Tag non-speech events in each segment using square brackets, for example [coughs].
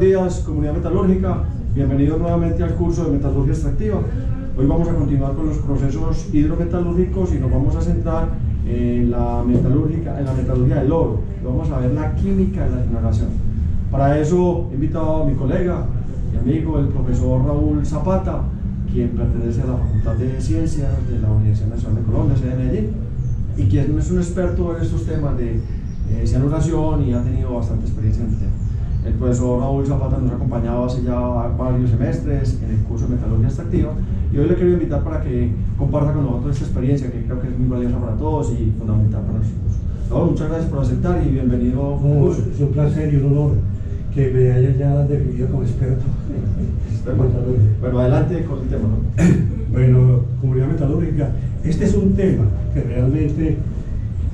buenos días, comunidad metalúrgica. Bienvenidos nuevamente al curso de metalurgia extractiva. Hoy vamos a continuar con los procesos hidrometalúrgicos y nos vamos a centrar en la, metalúrgica, en la metalurgia del oro. Vamos a ver la química de la generación. Para eso he invitado a mi colega y amigo, el profesor Raúl Zapata, quien pertenece a la Facultad de Ciencias de la Universidad Nacional de Colombia, sede de Medellín, y quien es un experto en estos temas de eh, cianuración y ha tenido bastante experiencia en el tema. El profesor Raúl Zapata nos ha acompañado hace ya varios semestres en el curso de Metalurgia Extractiva y hoy le quiero invitar para que comparta con nosotros esta experiencia que creo que es muy valiosa para todos y fundamental para nosotros. Raúl, muchas gracias por aceptar y bienvenido. es un placer y un honor que me haya ya definido como experto. Bueno, adelante con el tema. ¿no? [coughs] bueno, comunidad metalúrgica, este es un tema que realmente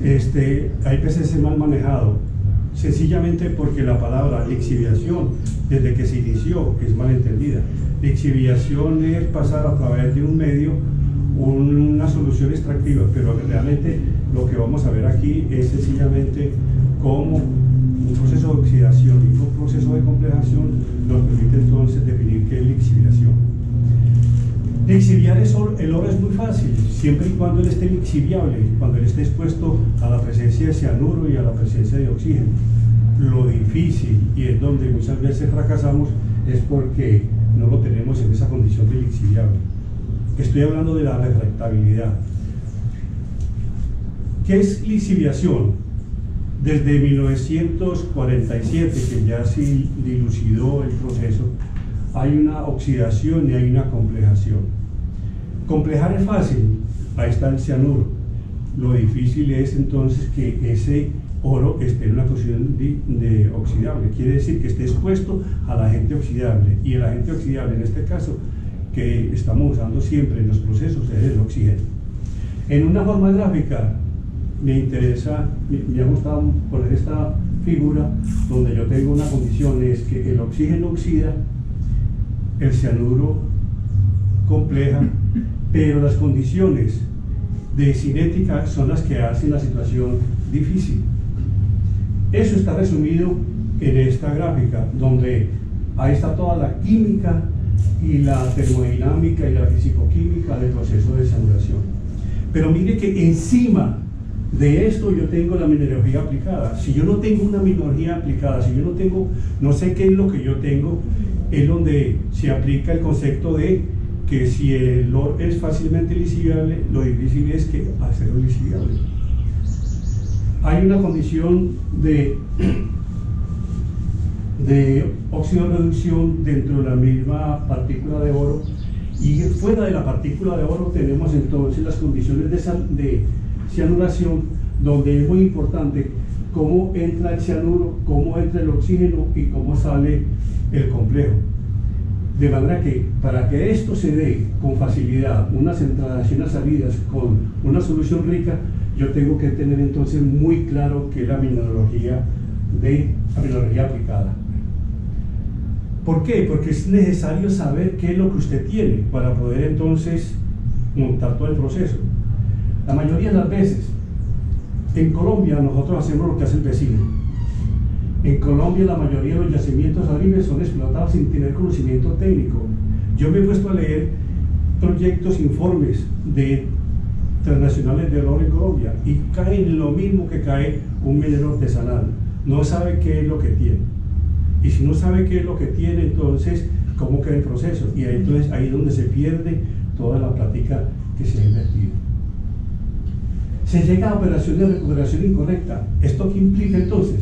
este, hay veces mal manejado sencillamente porque la palabra lixiviación, desde que se inició, es mal entendida. Lixiviación es pasar a través de un medio una solución extractiva, pero realmente lo que vamos a ver aquí es sencillamente cómo un proceso de oxidación y un proceso de complejación nos permite entonces definir qué es lixiviación. Lixiviar el oro es muy fácil, siempre y cuando él esté lixiviable, cuando él esté expuesto a la presencia de cianuro y a la presencia de oxígeno. Lo difícil, y es donde muchas veces fracasamos, es porque no lo tenemos en esa condición de lixiviable. Estoy hablando de la refractabilidad. ¿Qué es lixiviación? Desde 1947, que ya se dilucidó el proceso, hay una oxidación y hay una complejación. Complejar es fácil, ahí está el cianuro. Lo difícil es entonces que ese oro esté en una condición de, oxidable, quiere decir que esté expuesto al agente oxidable. Y el agente oxidable en este caso que estamos usando siempre en los procesos es el oxígeno. En una forma gráfica me interesa, me, ha gustado poner esta figura donde yo tengo una condición, es que el oxígeno oxida, el cianuro compleja pero las condiciones de cinética son las que hacen la situación difícil. Eso está resumido en esta gráfica, donde ahí está toda la química y la termodinámica y la fisicoquímica del proceso de saturación. Pero mire que encima de esto yo tengo la mineralogía aplicada. Si yo no tengo una mineralogía aplicada, si yo no tengo, no sé qué es lo que yo tengo, es donde se aplica el concepto de que si el oro es fácilmente lisiviable, lo difícil es que hacerlo lisiviable. Hay una condición de, [clears throat] de óxido reducción dentro de la misma partícula de oro y fuera de la partícula de oro tenemos entonces las condiciones de, de cianuración donde es muy importante cómo entra el cianuro, cómo entra el oxígeno y cómo sale el complejo. De manera que para que esto se dé con facilidad, unas entradas y unas salidas con una solución rica, yo tengo que tener entonces muy claro que la mineralogía de la mineralogía aplicada. ¿Por qué? Porque es necesario saber qué es lo que usted tiene para poder entonces montar todo el proceso. La mayoría de las veces, en Colombia nosotros hacemos lo que hace el vecino en Colombia la mayoría de los yacimientos agrícolas son explotados sin tener conocimiento técnico. Yo me he puesto a leer proyectos, informes de transnacionales de oro en Colombia y caen en lo mismo que cae un minero artesanal. No sabe qué es lo que tiene. Y si no sabe qué es lo que tiene, entonces, ¿cómo queda el proceso? Y entonces ahí es donde se pierde toda la práctica que se ha invertido. Se llega a operaciones de recuperación incorrecta. ¿Esto qué implica entonces?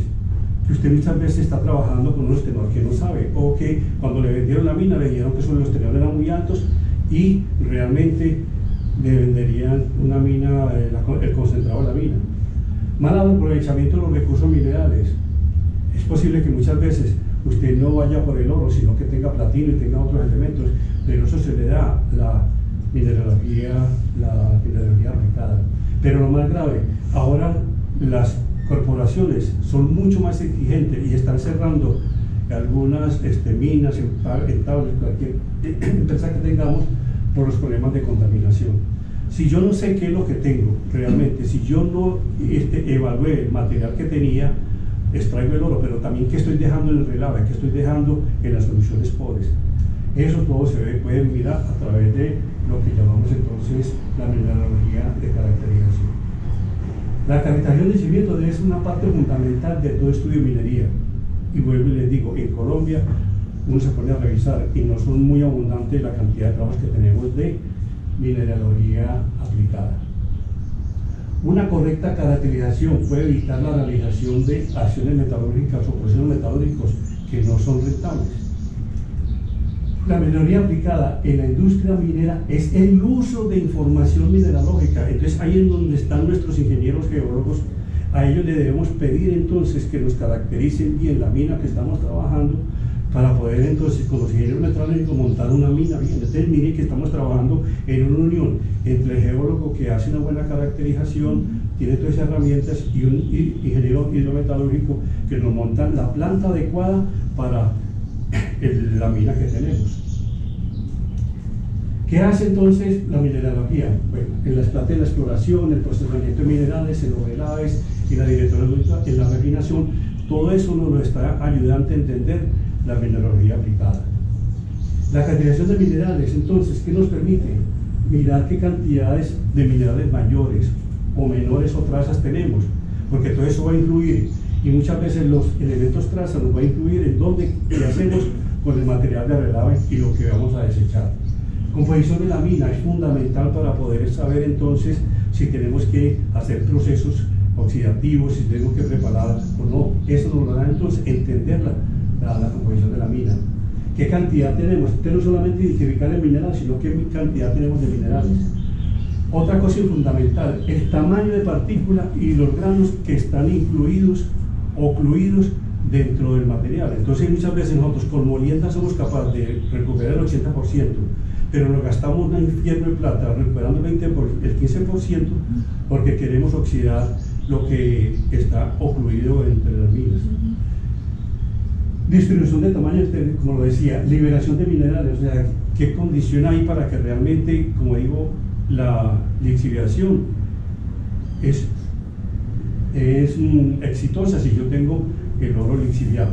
Que usted muchas veces está trabajando con unos tenores que no sabe, o que cuando le vendieron la mina le dijeron que los tenores eran muy altos y realmente le venderían una mina, eh, el concentrado de la mina. Mal aprovechamiento de los recursos minerales. Es posible que muchas veces usted no vaya por el oro, sino que tenga platino y tenga otros elementos, pero eso se le da la mineralogía, la mineralogía aplicada. Pero lo más grave, ahora las corporaciones son mucho más exigentes y están cerrando algunas este, minas, en, cualquier [clears throat] empresa que tengamos, por los problemas de contaminación. Si yo no sé qué es lo que tengo realmente, si yo no este, evalué el material que tenía, extraigo el oro, pero también qué estoy dejando en el relave, qué estoy dejando en las soluciones pobres. Eso todo se puede mirar a través de lo que llamamos entonces la mineralogía de caracterización. La caracterización de cimientos es una parte fundamental de todo estudio de minería. Y vuelvo y les digo, en Colombia uno se pone a revisar y no son muy abundantes la cantidad de trabajos que tenemos de mineralogía aplicada. Una correcta caracterización puede evitar la realización de acciones metalúrgicas o procesos metalúrgicos que no son rentables. La minería aplicada en la industria minera es el uso de información mineralógica. Entonces ahí es donde están nuestros ingenieros geólogos. A ellos le debemos pedir entonces que nos caractericen bien la mina que estamos trabajando para poder entonces con los ingenieros metalúrgicos montar una mina bien. Entonces que estamos trabajando en una unión entre el geólogo que hace una buena caracterización, tiene todas esas herramientas y un ingeniero hidrometalúrgico que nos monta la planta adecuada para la mina que tenemos. ¿Qué hace entonces la mineralogía? Bueno, en las plantas de la exploración, el procesamiento de minerales, en los relaves y la directora en la refinación, todo eso nos lo está ayudando a entender la mineralogía aplicada. La cantidad de minerales, entonces, ¿qué nos permite? Mirar qué cantidades de minerales mayores o menores o trazas tenemos, porque todo eso va a influir y muchas veces los elementos trazas nos va a influir en dónde, qué hacemos con el material de relave y lo que vamos a desechar. Composición de la mina es fundamental para poder saber entonces si tenemos que hacer procesos oxidativos, si tenemos que preparar o no. Eso nos va a entonces entenderla la, composición de la mina. ¿Qué cantidad tenemos? no solamente identificar el mineral, sino qué cantidad tenemos de minerales. Otra cosa fundamental, el tamaño de partícula y los granos que están incluidos ocluidos dentro del material. Entonces muchas veces nosotros con molienda somos capaces de recuperar el 80%, pero nos gastamos un infierno de plata recuperando el, 20 el 15% porque queremos oxidar lo que está ocluido entre las minas. Distribución de tamaño, como lo decía, liberación de minerales, o sea, qué condición hay para que realmente, como digo, la lixiviación es, es mm, exitosa si yo tengo el oro lixiviado.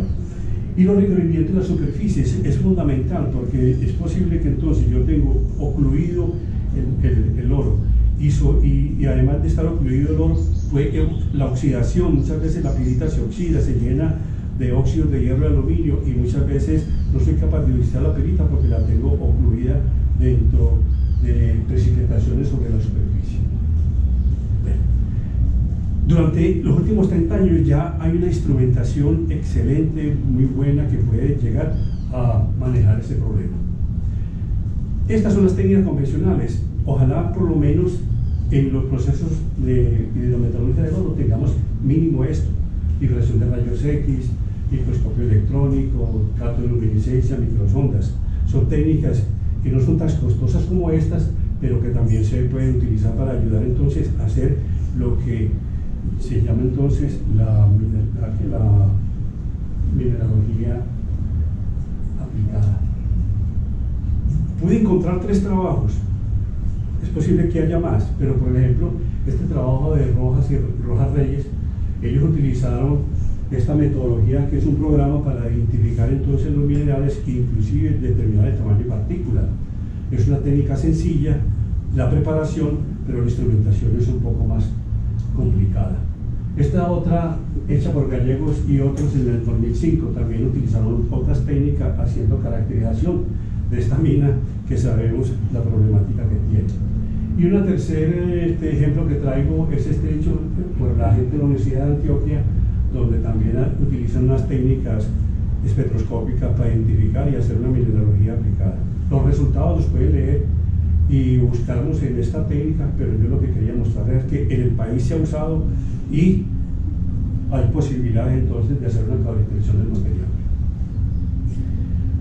Y los recubrimientos de las superficies es fundamental porque es posible que entonces yo tengo ocluido el, el, oro y, y, además de estar ocluido el oro, pues, la oxidación, muchas veces la pirita se oxida, se llena de óxidos de hierro y aluminio y muchas veces no soy capaz de utilizar la perita porque la tengo ocluida dentro de precipitaciones sobre la superficie. Durante los últimos 30 años ya hay una instrumentación excelente, muy buena, que puede llegar a manejar ese problema. Estas son las técnicas convencionales. Ojalá por lo menos en los procesos de hidrometalurgia de oro tengamos mínimo esto, liberación de rayos X, microscopio electrónico, catoluminiscencia, microsondas. Son técnicas que no son tan costosas como estas, pero que también se pueden utilizar para ayudar entonces a hacer lo que se llama entonces la, mineralogía aplicada. Pude encontrar tres trabajos, es posible que haya más, pero por ejemplo, este trabajo de Rojas y Rojas Reyes, ellos utilizaron esta metodología que es un programa para identificar entonces los minerales inclusive determinar el tamaño de partícula. Es una técnica sencilla, la preparación, pero la instrumentación es un poco más complicada. Esta otra, hecha por gallegos y otros en el 2005, también utilizaron otras técnicas haciendo caracterización de esta mina que sabemos la problemática que tiene. Y un tercer este, ejemplo que traigo es este hecho por la gente de la Universidad de Antioquia, donde también utilizan unas técnicas espectroscópicas para identificar y hacer una mineralogía aplicada. Los resultados los puede leer y buscarlos en esta técnica, pero yo lo que quería mostrar es que en el país se ha usado y hay posibilidades entonces de hacer una caracterización del material.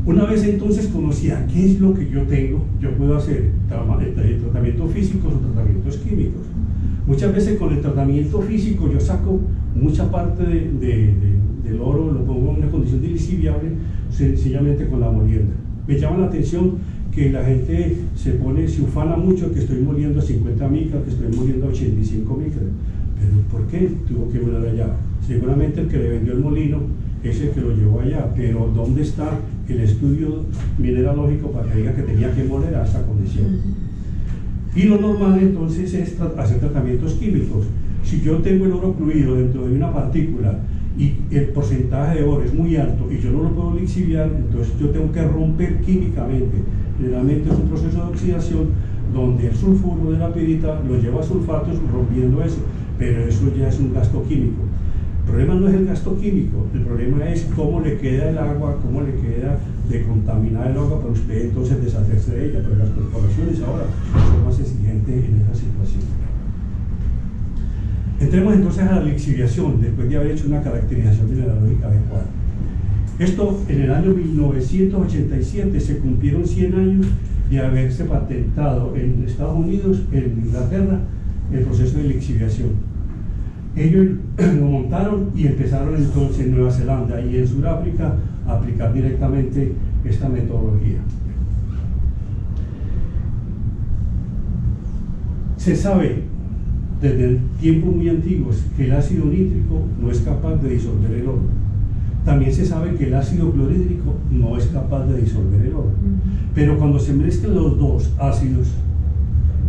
Una vez entonces conocía qué es lo que yo tengo, yo puedo hacer tratamientos físicos o tratamientos químicos. Muchas veces con el tratamiento físico yo saco mucha parte del oro, lo pongo en una condición dilisiviable sencillamente con la molienda. Me llama la atención que la gente se pone, se ufana mucho que estoy moliendo a 50 micras, que estoy moliendo a 85 micras, Pero ¿por qué tuvo que volar allá? Seguramente el que le vendió el molino es el que lo llevó allá, pero ¿dónde está el estudio mineralógico para que diga que tenía que moler a esta condición? Y lo normal entonces es hacer tratamientos químicos. Si yo tengo el oro fluido dentro de una partícula y el porcentaje de oro es muy alto y yo no lo puedo lixiviar, entonces yo tengo que romper químicamente. Generalmente es un proceso de oxidación donde el sulfuro de la pirita lo lleva a sulfatos rompiendo eso, pero eso ya es un gasto químico. El problema no es el gasto químico, el problema es cómo le queda el agua, cómo le queda de contaminar el agua para usted entonces deshacerse de ella, pero las corporaciones ahora son más exigentes en esa situación. Entremos entonces a la lixiviación, después de haber hecho una caracterización mineralógica adecuada. Esto en el año 1987 se cumplieron 100 años de haberse patentado en Estados Unidos, en Inglaterra, el proceso de lixiviación. Ellos [clears throat] lo montaron y empezaron entonces en Nueva Zelanda y en Sudáfrica a aplicar directamente esta metodología. Se sabe desde tiempos muy antiguos que el ácido nítrico no es capaz de disolver el oro. También se sabe que el ácido clorhídrico no es capaz de disolver el oro. Pero cuando se mezclan los dos ácidos,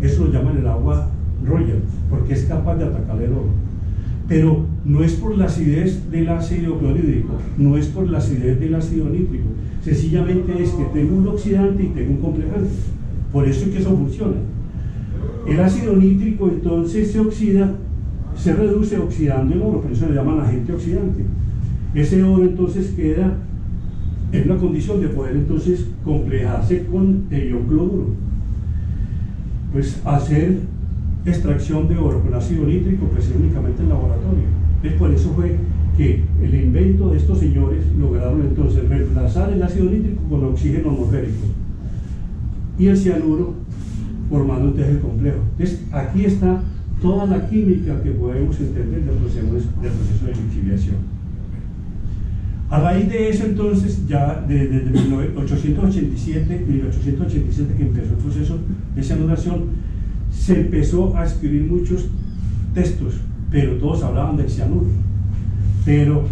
eso lo llaman el agua royal, porque es capaz de atacar el oro. Pero no es por la acidez del ácido clorhídrico, no es por la acidez del ácido nítrico, sencillamente es que tengo un oxidante y tengo un complejante. Por eso es que eso funciona. El ácido nítrico entonces se oxida, se reduce oxidando el oro, por eso le llaman agente oxidante. Ese oro entonces queda en una condición de poder entonces complejarse con el ion cloruro. Pues hacer extracción de oro con ácido nítrico pues es únicamente en laboratorio. Es por eso fue que el invento de estos señores lograron entonces reemplazar el ácido nítrico con oxígeno atmosférico y el cianuro formando un teje complejo. Entonces, aquí está toda la química que podemos entender del proceso, del proceso de lixiviación. A raíz de eso, entonces, ya desde 1887, 1887 que empezó el proceso de cianuración, se empezó a escribir muchos textos, pero todos hablaban del cianuro. Pero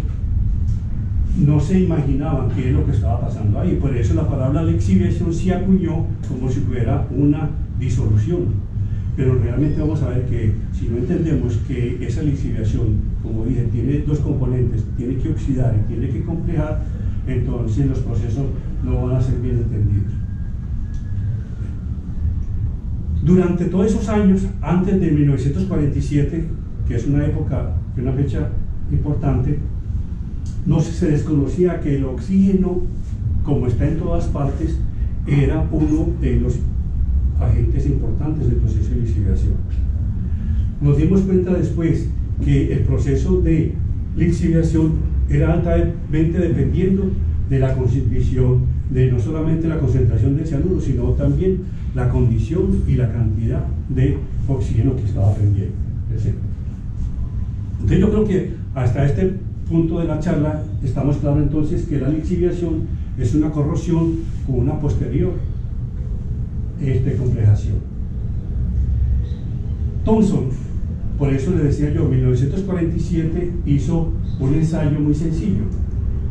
no se imaginaban qué es lo que estaba pasando ahí. Por eso la palabra lixiviación se acuñó como si fuera una disolución. Pero realmente vamos a ver que si no entendemos que esa lixiviación, como dije, tiene dos componentes, tiene que oxidar y tiene que complejar, entonces los procesos no van a ser bien entendidos. Durante todos esos años, antes de 1947, que es una época, una fecha importante, no se desconocía que el oxígeno, como está en todas partes, era uno de los agentes importantes del proceso de lixiviación. Nos dimos cuenta después que el proceso de lixiviación era altamente dependiendo de la concentración, de no solamente la concentración del cianuro, sino también la condición y la cantidad de oxígeno que estaba prendiendo. Entonces yo creo que hasta este punto de la charla estamos claros entonces que la lixiviación es una corrosión con una posterior este, complejación. Thomson, por eso le decía yo, en 1947 hizo un ensayo muy sencillo.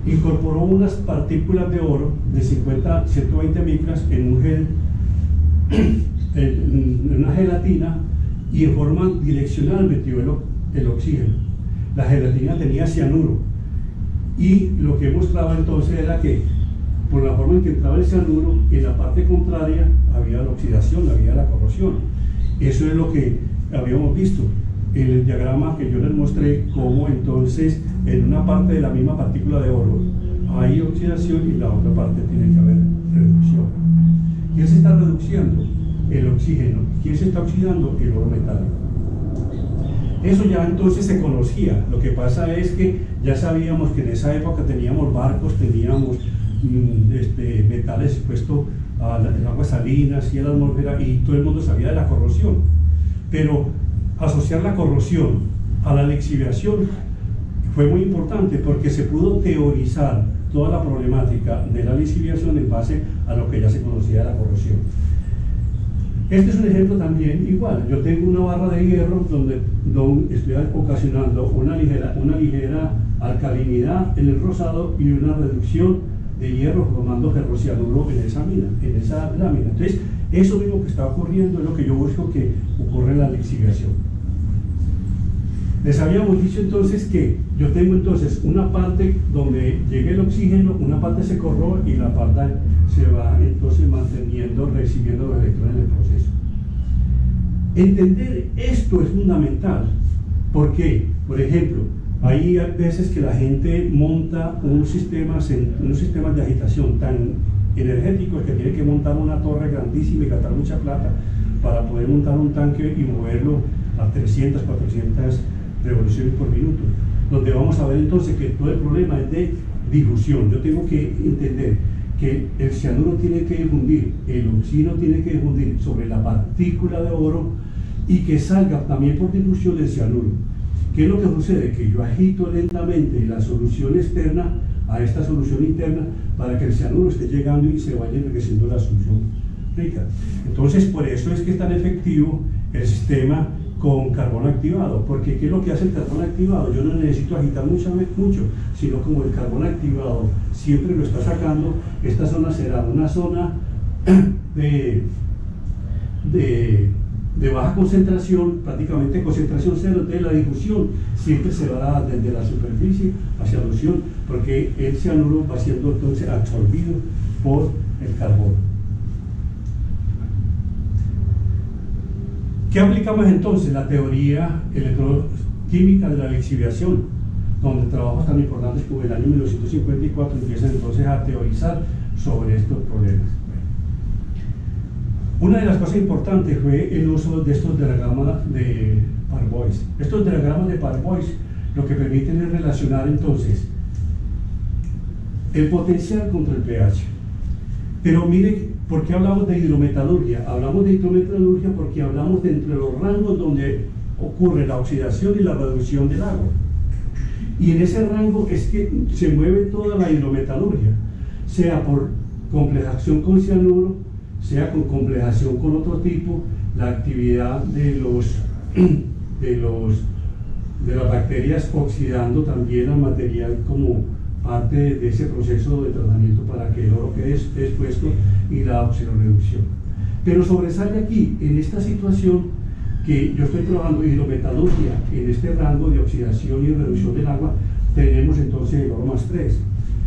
Incorporó unas partículas de oro de 50, 120 micras en un gel, [clears throat] en una gelatina y en forma direccional metió el, el oxígeno. La gelatina tenía cianuro y lo que mostraba entonces era que por la forma en que entraba el cianuro, en la parte contraria había la oxidación, había la corrosión. Eso es lo que habíamos visto en el diagrama que yo les mostré, cómo entonces en una parte de la misma partícula de oro hay oxidación y la otra parte tiene que haber reducción. ¿Quién se está reduciendo? El oxígeno. ¿Quién se está oxidando? El oro metálico. Eso ya entonces se conocía. Lo que pasa es que ya sabíamos que en esa época teníamos barcos, teníamos este, metales expuestos al agua salinas y a la atmósfera y todo el mundo sabía de la corrosión. Pero asociar la corrosión a la lixiviación fue muy importante porque se pudo teorizar toda la problemática de la lixiviación en base a lo que ya se conocía de la corrosión. Este es un ejemplo también igual. Yo tengo una barra de hierro donde, donde estoy ocasionando una ligera, una ligera alcalinidad en el rosado y una reducción de hierro formando ferrocianuro en esa mina, en esa lámina. Entonces, eso mismo que está ocurriendo es lo que yo busco que ocurre en la lixiviación. Les habíamos dicho entonces que yo tengo entonces una parte donde llega el oxígeno, una parte se corroe y la parte se va entonces manteniendo, recibiendo los electrones en el proceso. Entender esto es fundamental. porque, Por ejemplo, hay veces que la gente monta un sistema, unos sistemas de agitación tan energéticos que tiene que montar una torre grandísima y gastar mucha plata para poder montar un tanque y moverlo a 300, 400 revoluciones por minuto. Donde vamos a ver entonces que todo el problema es de difusión. Yo tengo que entender que el cianuro tiene que difundir, el oxígeno tiene que difundir sobre la partícula de oro y que salga también por difusión el cianuro. ¿Qué es lo que sucede? Que yo agito lentamente la solución externa a esta solución interna para que el cianuro esté llegando y se vaya enriqueciendo la solución rica. Entonces, por eso es que es tan efectivo el sistema con carbón activado, porque ¿qué es lo que hace el carbón activado? Yo no necesito agitar mucho, mucho, sino como el carbón activado siempre lo está sacando, esta zona será una zona [clears throat] de, de, de baja concentración, prácticamente concentración cero, de la difusión siempre se va desde la superficie hacia la erosión, porque el cianuro va siendo entonces absorbido por el carbón. ¿Qué aplicamos entonces? La teoría electroquímica de la lixiviación, donde trabajos tan importantes como el año 1954 empiezan entonces a teorizar sobre estos problemas. Una de las cosas importantes fue el uso de estos diagramas de Parbois. Estos diagramas de Parbois lo que permiten es relacionar entonces el potencial contra el pH. Pero mire ¿Por qué hablamos de hidrometalurgia? Hablamos de hidrometalurgia porque hablamos de entre los rangos donde ocurre la oxidación y la reducción del agua. Y en ese rango es que se mueve toda la hidrometalurgia, sea por complejación con cianuro, sea con complejación con otro tipo, la actividad de los [clears throat] de los de las bacterias oxidando también al material como parte de ese proceso de tratamiento para que el oro quede expuesto y la oxidorreducción. Pero sobresale aquí, en esta situación, que yo estoy trabajando hidrometalurgia en este rango de oxidación y reducción del agua, tenemos entonces el oro más 3.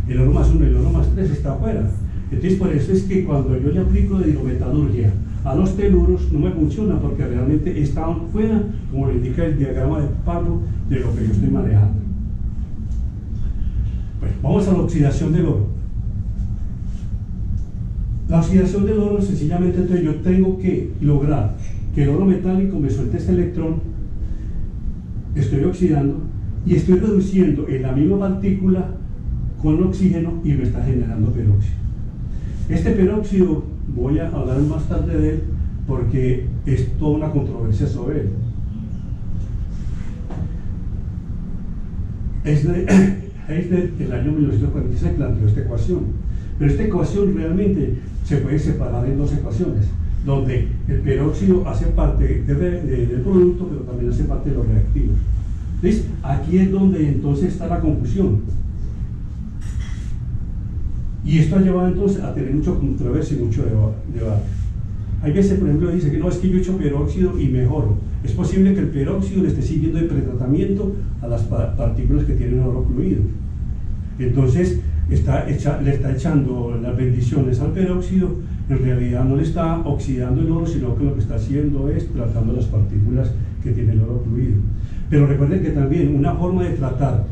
El oro más 1 y el oro más 3 está afuera. Entonces, por eso es que cuando yo le aplico de hidrometalurgia a los teluros, no me funciona porque realmente están fuera, como lo indica el diagrama de Pablo, de lo que yo estoy manejando. Bueno, vamos a la oxidación del oro. La oxidación del oro, sencillamente, entonces yo tengo que lograr que el oro metálico me suelte este electrón, estoy oxidando y estoy reduciendo en la misma partícula con oxígeno y me está generando peróxido. Este peróxido, voy a hablar más tarde de él porque es toda una controversia sobre él. Es de, [coughs] Heisler en el año 1946 planteó esta ecuación. Pero esta ecuación realmente se puede separar en dos ecuaciones, donde el peróxido hace parte del producto, pero también hace parte de los reactivos. ¿Ves? Aquí es donde entonces está la confusión. Y esto ha llevado entonces a tener mucha controversia y mucho debate. Hay veces, por ejemplo, dice que no, es que yo he hecho peróxido y mejoro. Es posible que el peróxido le esté siguiendo de pretratamiento a las partículas que tienen oro fluido. Entonces, le está echando las bendiciones al peróxido, en realidad no le está oxidando el oro, sino que lo que está haciendo es tratando las partículas que tiene el oro fluido. Pero recuerden que también una forma de tratar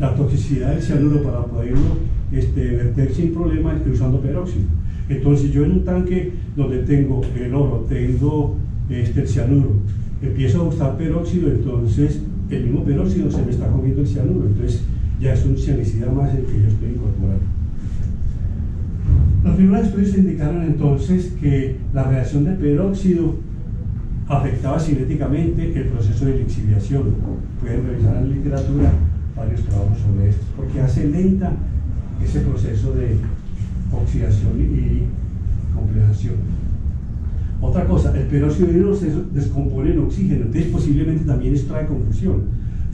la toxicidad del cianuro para poderlo este, verter sin problema es usando peróxido. Entonces yo en un tanque donde tengo el oro, tengo este, el cianuro, empiezo a usar peróxido, entonces el mismo peróxido se me está comiendo el cianuro, entonces ya es un cianicida más el que yo estoy incorporando. Los primeros estudios indicaron entonces que la reacción de peróxido afectaba cinéticamente el proceso de lixiviación. Pueden revisar en la literatura varios trabajos sobre esto, porque hace lenta ese proceso de oxidación y complejación. Otra cosa, el peróxido de hidro se descompone en oxígeno, entonces posiblemente también esto trae confusión.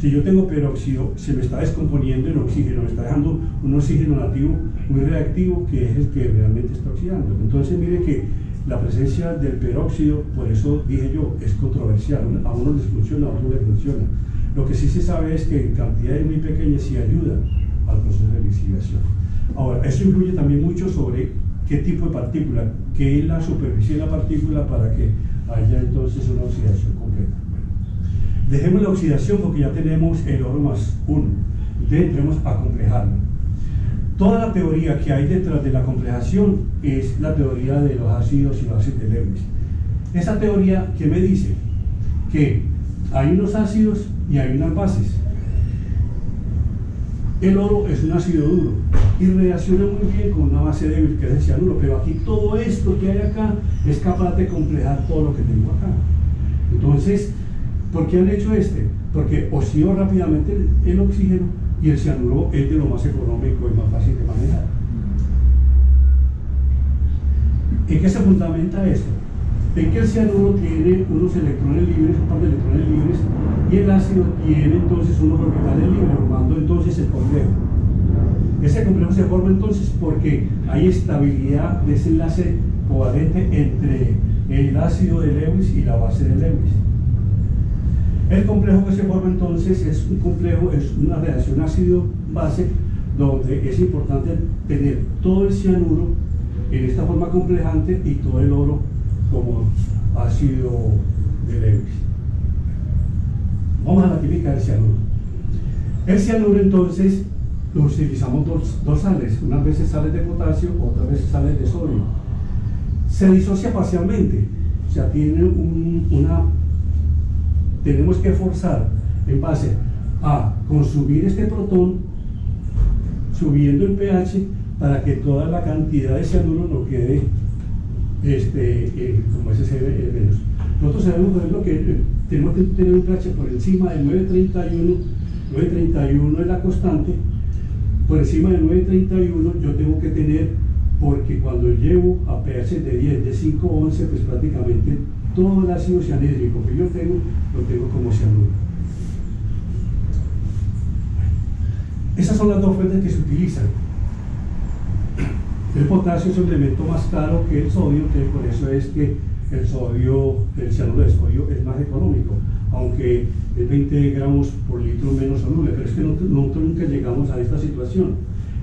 Si yo tengo peróxido, se me está descomponiendo en oxígeno, me está dejando un oxígeno nativo muy reactivo que es el que realmente está oxidando. Entonces mire que la presencia del peróxido, por eso dije yo, es controversial. A uno les funciona, a otro les funciona. Lo que sí se sabe es que en cantidades muy pequeñas sí ayuda al proceso de lixiviación. Ahora, eso influye también mucho sobre qué tipo de partícula, qué es la superficie de la partícula para que haya entonces una oxidación completa. dejemos la oxidación porque ya tenemos el oro más 1. Entonces entremos a complejarlo. Toda la teoría que hay detrás de la complejación es la teoría de los ácidos y bases de Lewis. Esa teoría, ¿qué me dice? Que hay unos ácidos y hay unas bases. El oro es un ácido duro y reacciona muy bien con una base débil que es el cianuro, pero aquí todo esto que hay acá es capaz de complejar todo lo que tengo acá. Entonces, ¿por qué han hecho este? Porque oxidó rápidamente el, oxígeno y el cianuro es de lo más económico y más fácil de manejar. ¿En qué se fundamenta esto? En que el cianuro tiene unos electrones libres, un par de electrones libres, y el ácido tiene entonces unos orbitales libres, formando entonces el complejo. Ese complejo se forma entonces porque hay estabilidad de ese enlace covalente entre el ácido de Lewis y la base de Lewis. El complejo que se forma entonces es un complejo, es una reacción ácido-base donde es importante tener todo el cianuro en esta forma complejante y todo el oro como ácido de Lewis. Vamos a la química del cianuro. El cianuro entonces lo utilizamos dos, sales, unas veces sales de potasio, otras veces sales de sodio. Se disocia parcialmente, o sea, tiene una, tenemos que forzar en base a consumir este protón, subiendo el pH para que toda la cantidad de cianuro no quede este, como ese menos. Nosotros sabemos, por ejemplo, que eh, tenemos que tener un pH por encima de 931, 931 es la constante, por encima de 931 yo tengo que tener, porque cuando llevo a pH de 10, de 5 11, pues prácticamente todo el ácido cianhídrico que yo tengo, lo tengo como cianuro. Esas son las dos fuentes que se utilizan. El potasio es un elemento más caro que el sodio, que por eso es que el sodio, el cianuro de sodio es más económico, aunque es 20 gramos por litro menos soluble, pero es que nosotros nunca llegamos a esta situación.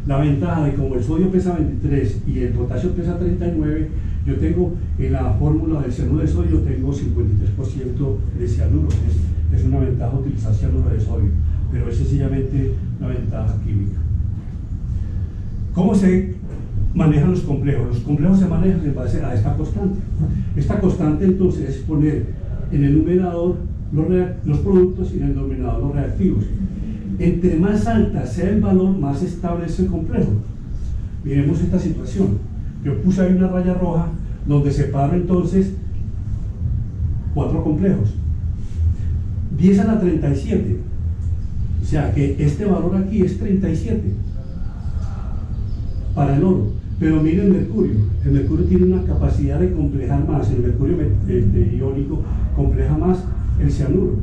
La ventaja de como el sodio pesa 23 y el potasio pesa 39, yo tengo en la fórmula del cianuro de sodio tengo 53% de cianuro. Es, es una ventaja utilizar cianuro de sodio, pero es sencillamente una ventaja química. ¿Cómo se manejan los complejos. Los complejos se manejan en base a esta constante. Esta constante entonces es poner en el numerador los, productos y el denominador los reactivos. Entre más alta sea el valor, más estable es el complejo. Miremos esta situación. Yo puse ahí una raya roja donde separo entonces cuatro complejos. 10 a la 37. O sea que este valor aquí es 37 para el oro. Pero mire el mercurio. El mercurio tiene una capacidad de complejar más. El mercurio este, iónico compleja más el cianuro.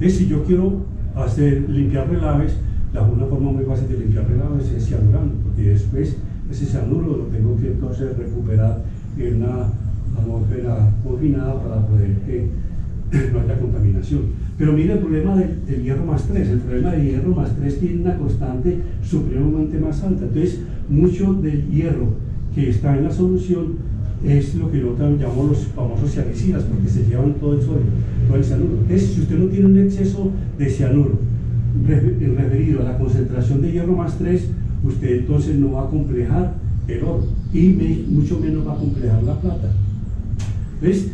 Es si yo quiero hacer limpiar relaves, la una forma muy fácil de limpiar relaves es cianurando, porque después ese cianuro lo tengo que entonces recuperar en una atmósfera confinada para poder que [coughs] no haya contaminación. Pero mire el problema del, hierro más 3. El problema del hierro más 3 tiene una constante supremamente más alta. Entonces, mucho del hierro que está en la solución es lo que nosotros llamamos los famosos cianicidas, porque se llevan todo el sodio, todo el cianuro. Entonces, si usted no tiene un exceso de cianuro referido a la concentración de hierro más 3, usted entonces no va a complejar el oro y mucho menos va a complejar la plata. ¿Ves?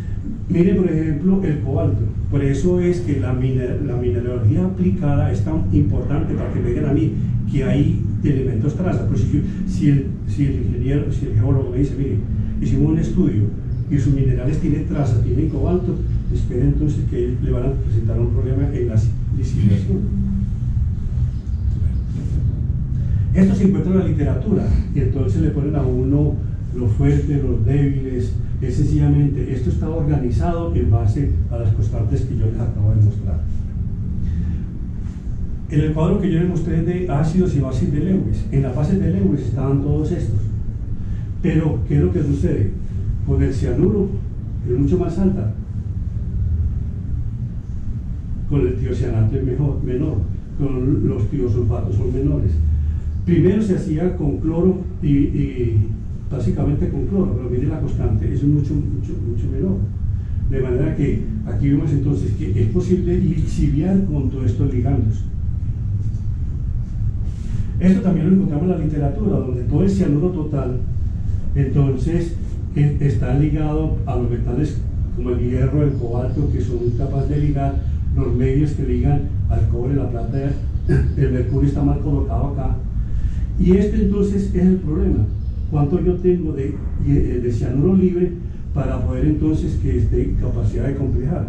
Mire, por ejemplo, el cobalto. Por eso es que la, la mineralogía aplicada es tan importante para que me digan a mí que hay elementos traza. Pues si, el, ingeniero, si el geólogo me dice, mire, hicimos un estudio y sus minerales tienen traza, tienen cobalto, espera entonces que le van a presentar un problema en la licitación. Esto se encuentra en la literatura y entonces le ponen a uno los fuertes, los débiles, es sencillamente, esto está organizado en base a las constantes que yo les acabo de mostrar. En el cuadro que yo les mostré de ácidos y bases de Lewis, en las bases de Lewis estaban todos estos. Pero, ¿qué es lo que sucede? Con el cianuro es mucho más alta. Con el tiocianato es mejor, menor. Con los tiosulfatos son menores. Primero se hacía con cloro y, básicamente con cloro, pero viene la constante, es mucho, mucho, mucho menor. De manera que aquí vemos entonces que es posible lixiviar con todos estos ligandos. Esto también lo encontramos en la literatura, donde todo el cianuro total, entonces, está ligado a los metales como el hierro, el cobalto, que son capaces de ligar los medios que ligan al cobre, la plata, [coughs] el mercurio está mal colocado acá. Y este entonces es el problema. ¿Cuánto yo tengo de, cianuro libre para poder entonces que esté capacidad de complejar?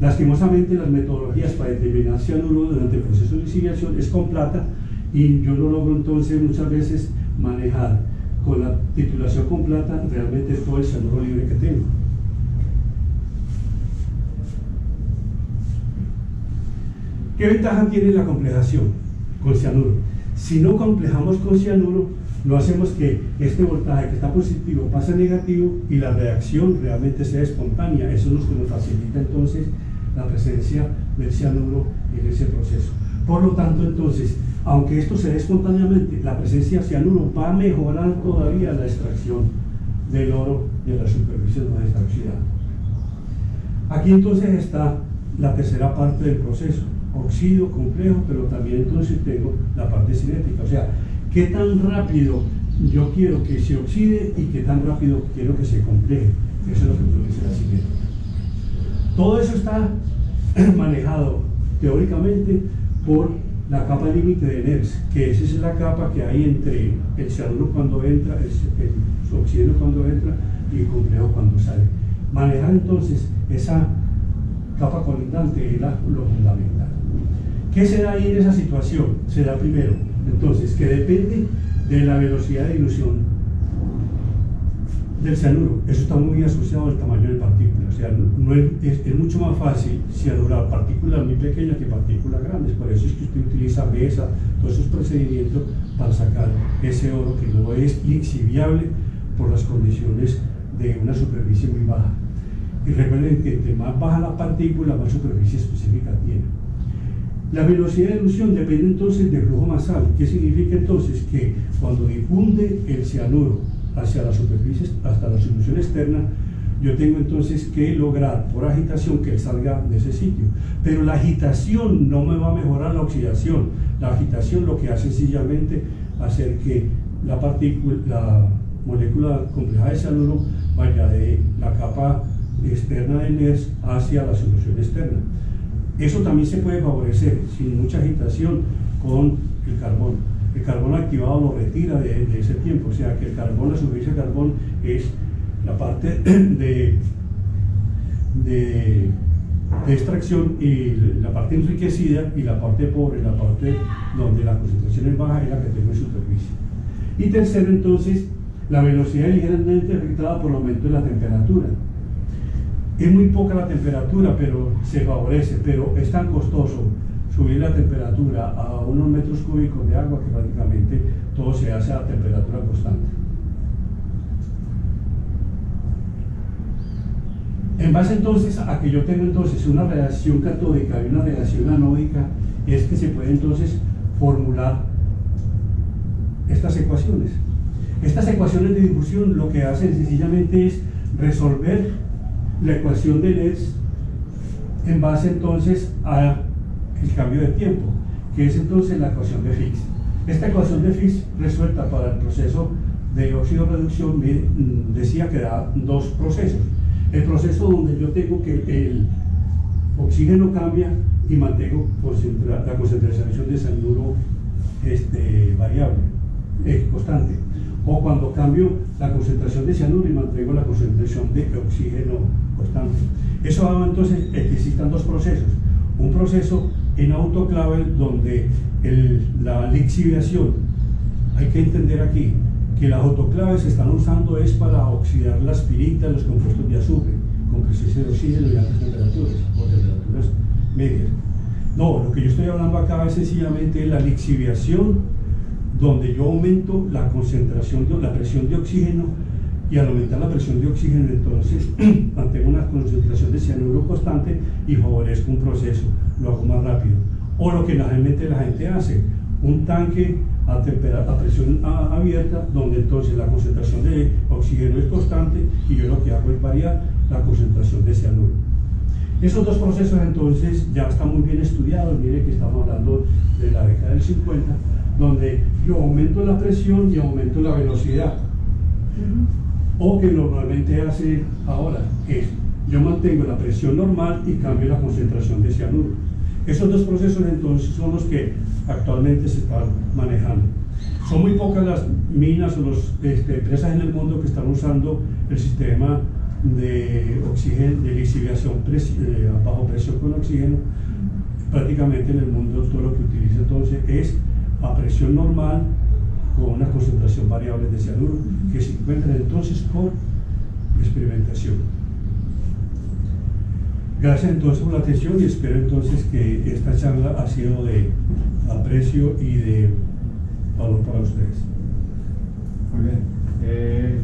Lastimosamente las metodologías para determinar cianuro durante el proceso de lisiviación es con plata y yo no logro entonces muchas veces manejar con la titulación con plata realmente todo el cianuro libre que tengo. ¿Qué ventaja tiene la complejación con cianuro? Si no complejamos con cianuro, no hacemos que este voltaje que está positivo pase negativo y la reacción realmente sea espontánea. Eso que nos facilita entonces la presencia del cianuro en ese proceso. Por lo tanto, entonces, aunque esto se dé espontáneamente, la presencia de cianuro va a mejorar todavía la extracción del oro de la superficie donde está oxidado. Aquí entonces está la tercera parte del proceso, oxido complejo, pero también entonces tengo la parte cinética, o sea, qué tan rápido yo quiero que se oxide y qué tan rápido quiero que se compleje. Eso es lo que produce la cinética. Todo eso está [clears throat] manejado teóricamente por la capa límite de NERS, que esa es la capa que hay entre el cianuro cuando entra, el, oxígeno cuando entra y el complejo cuando sale. Manejar entonces esa capa colindante es lo fundamental. ¿Qué se da ahí en esa situación? Se da primero, entonces, que depende de la velocidad de dilución del cianuro. Eso está muy asociado al tamaño de partícula. O sea, es, mucho más fácil cianurar partículas muy pequeñas que partículas grandes. Por eso es que usted utiliza mesa, todos esos procedimientos para sacar ese oro que no es lixiviable por las condiciones de una superficie muy baja. Y recuerden que entre más baja la partícula, más superficie específica tiene. La velocidad de dilución depende entonces del flujo masal. ¿Qué significa entonces? Que cuando difunde el cianuro hacia la superficie, hasta la solución externa, yo tengo entonces que lograr por agitación que él salga de ese sitio. Pero la agitación no me va a mejorar la oxidación. La agitación lo que hace sencillamente hacer que la molécula compleja de cianuro vaya de la capa externa del NERS hacia la solución externa. Eso también se puede favorecer sin mucha agitación con el carbón el carbón activado lo retira de, ese tiempo, o sea que el carbón, la superficie de carbón es la parte [clears throat] de, de, extracción y la parte enriquecida y la parte pobre, la parte donde la concentración es baja es la que tengo en superficie. Y tercero entonces, la velocidad es ligeramente afectada por el aumento de la temperatura. Es muy poca la temperatura, pero se favorece, pero es tan costoso subir la temperatura a unos metros cúbicos de agua que prácticamente todo se hace a temperatura constante. En base entonces a que yo tengo entonces una reacción catódica y una reacción anódica, es que se puede entonces formular estas ecuaciones. Estas ecuaciones de difusión lo que hacen sencillamente es resolver la ecuación de Ness en base entonces a el cambio de tiempo, que es entonces la ecuación de Fick. Esta ecuación de Fick resuelta para el proceso de óxido-reducción mm, decía que da dos procesos. El proceso donde yo tengo que el oxígeno cambia y mantengo la concentración de cianuro este, variable, eh, constante. O cuando cambio la concentración de cianuro y mantengo la concentración de oxígeno constante. Eso hago entonces que existan dos procesos. Un proceso en autoclave donde la lixiviación, hay que entender aquí que las autoclaves se están usando es para oxidar las piritas, los compuestos de azufre, con presencia de oxígeno y altas temperaturas o temperaturas medias. No, lo que yo estoy hablando acá es sencillamente la lixiviación, donde yo aumento la concentración, de, la presión de oxígeno y al aumentar la presión de oxígeno entonces [clears throat] mantengo una concentración de cianuro constante y favorezco un proceso, lo hago más rápido. O lo que generalmente la gente hace, un tanque a, a presión abierta donde entonces la concentración de oxígeno es constante y yo lo que hago es variar la concentración de cianuro. Esos dos procesos entonces ya están muy bien estudiados, mire que estamos hablando de la década del 50, donde yo aumento la presión y aumento la velocidad. O que normalmente hace ahora es, yo mantengo la presión normal y cambio la concentración de cianuro. Esos dos procesos entonces son los que actualmente se están manejando. Son muy pocas las minas o las este, empresas en el mundo que están usando el sistema de oxígeno, de lixiviación eh, bajo presión con oxígeno. Prácticamente en el mundo todo lo que utiliza entonces es a presión normal con una concentración variable de cianuro que se encuentra entonces con experimentación. Gracias entonces por la atención y espero entonces que esta charla ha sido de aprecio y de valor para ustedes. Muy bien. Eh,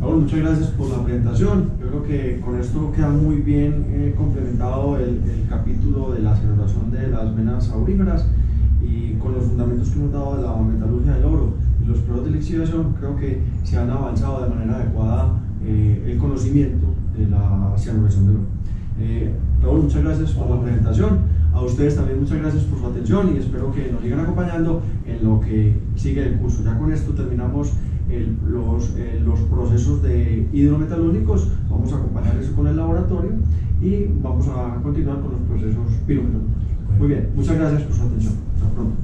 muchas gracias por la presentación. Yo creo que con esto queda muy bien eh, complementado el, capítulo de la celebración de las venas auríferas y con los fundamentos que hemos dado de la metalurgia del oro y los pruebas de lixiviación, creo que se han avanzado de manera adecuada eh, el conocimiento de la cianuración del oro. Eh, Raúl, muchas gracias por la presentación. A ustedes también muchas gracias por su atención y espero que nos sigan acompañando en lo que sigue el curso. Ya con esto terminamos los, eh, los procesos de hidrometalúrgicos, vamos a acompañar eso con el laboratorio y vamos a continuar con los procesos pirometalúrgicos. Muy bien, muchas gracias por su atención. Hasta pronto.